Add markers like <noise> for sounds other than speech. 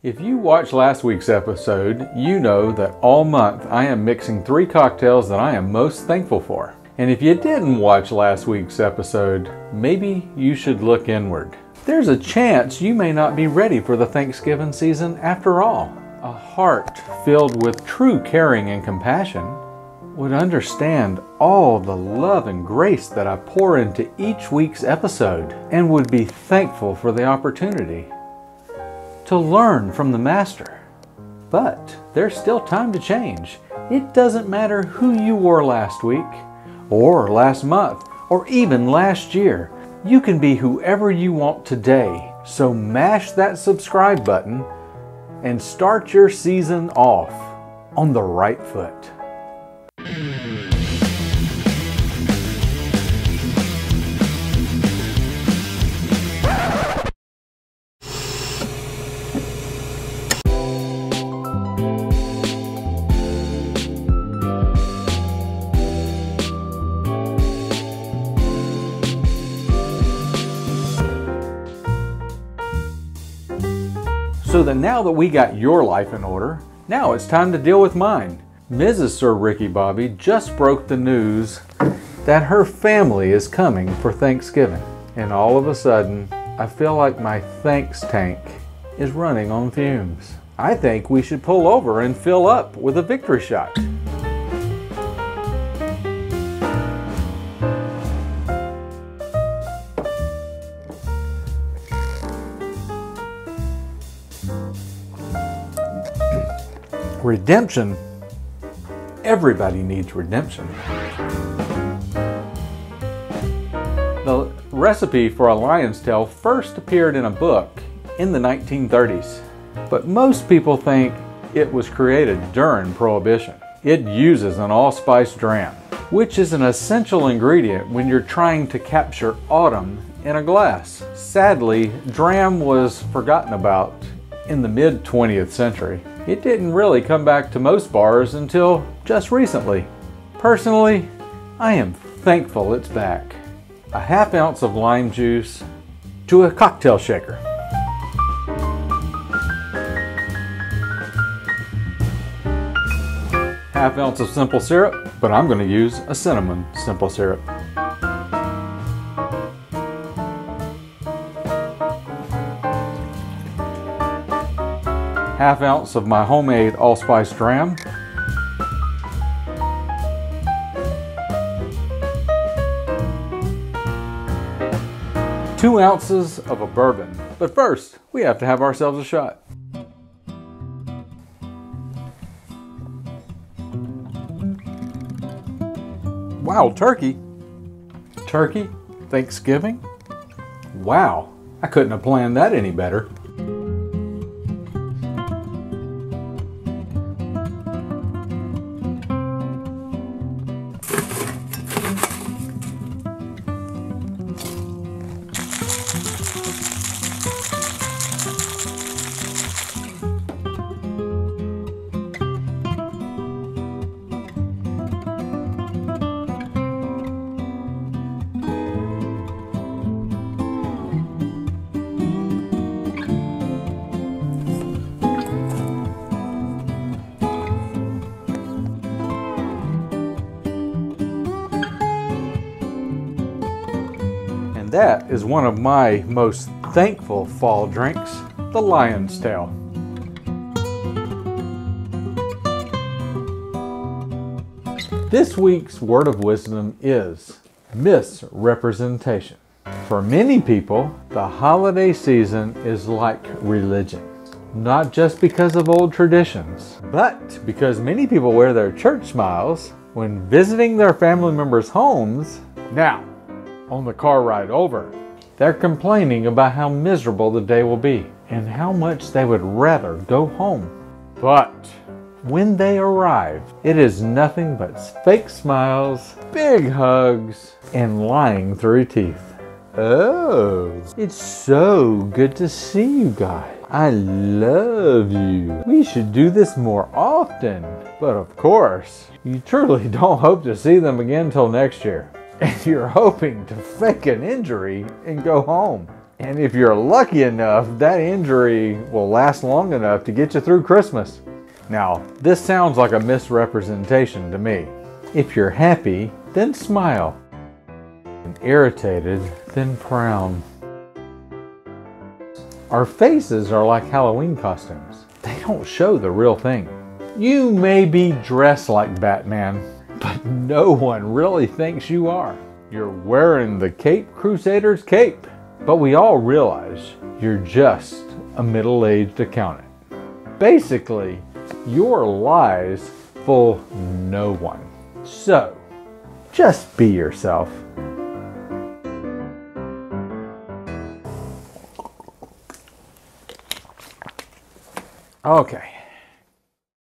If you watched last week's episode, you know that all month I am mixing three cocktails that I am most thankful for. And if you didn't watch last week's episode, maybe you should look inward. There's a chance you may not be ready for the Thanksgiving season after all. A heart filled with true caring and compassion would understand all the love and grace that I pour into each week's episode and would be thankful for the opportunity to learn from the Master. But there's still time to change. It doesn't matter who you were last week, or last month, or even last year. You can be whoever you want today. So mash that subscribe button and start your season off on the right foot. So that now that we got your life in order, now it's time to deal with mine. Mrs. Sir Ricky Bobby just broke the news that her family is coming for Thanksgiving. And all of a sudden, I feel like my thanks tank is running on fumes. I think we should pull over and fill up with a victory shot. Redemption. Everybody needs redemption. The recipe for a lion's tail first appeared in a book in the 1930s, but most people think it was created during Prohibition. It uses an allspice dram, which is an essential ingredient when you're trying to capture autumn in a glass. Sadly, dram was forgotten about in the mid 20th century it didn't really come back to most bars until just recently. Personally, I am thankful it's back. A half ounce of lime juice to a cocktail shaker. Half ounce of simple syrup, but I'm going to use a cinnamon simple syrup. Half ounce of my homemade allspice dram, two ounces of a bourbon. But first, we have to have ourselves a shot. Wow, turkey. Turkey? Thanksgiving? Wow, I couldn't have planned that any better. And that is one of my most thankful fall drinks, the Lion's Tail. This week's word of wisdom is misrepresentation. For many people, the holiday season is like religion. Not just because of old traditions, but because many people wear their church smiles when visiting their family members' homes. Now, on the car ride over. They're complaining about how miserable the day will be and how much they would rather go home. But when they arrive, it is nothing but fake smiles, big hugs, and lying through teeth. Oh, it's so good to see you guys. I love you. We should do this more often. But of course, you truly <laughs> don't hope to see them again till next year <laughs> and you're hoping to fake an injury and go home. And if you're lucky enough, that injury will last long enough to get you through Christmas. Now, this sounds like a misrepresentation to me. If you're happy, then smile. And irritated, then frown. Our faces are like Halloween costumes. They don't show the real thing. You may be dressed like Batman, but no one really thinks you are. You're wearing the Cape Crusader's cape. But we all realize you're just a middle aged accountant. Basically, your lies fool no one. So, just be yourself. Okay,